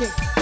magic.